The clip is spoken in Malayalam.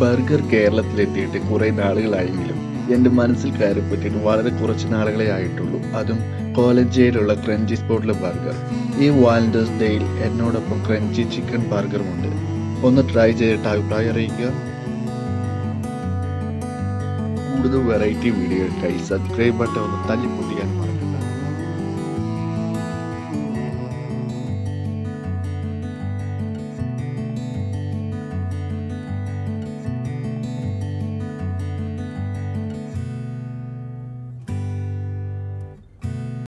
ബർഗർ കേരളത്തിലെത്തിയിട്ട് കുറേ നാളുകളായെങ്കിലും എന്റെ മനസ്സിൽ കയറി പറ്റിയിട്ട് വളരെ കുറച്ച് നാളുകളെ ആയിട്ടുള്ളൂ. അതും കോളേജിലുള്ള ക്രഞ്ചി സ്പോട്ടിലെ ബർഗർ. ഈ വാലന്റൈൻസ് ഡേയിൽ എന്നോടൊപ്പം ക്രഞ്ചി ചിക്കൻ ബർഗറുമുണ്ട്. ഒന്ന് ട്രൈ ചെയ്തിട്ട് അഭിപ്രായം അറിയിക്കുക. കൂടുതൽ വെറൈറ്റി വീഡിയോകൾക്കായി സബ്സ്ക്രൈബ് ബട്ടൺ ഒന്ന് തല്ലിപ്പൊട്ടിക്കാൻ മറക്കരുത്.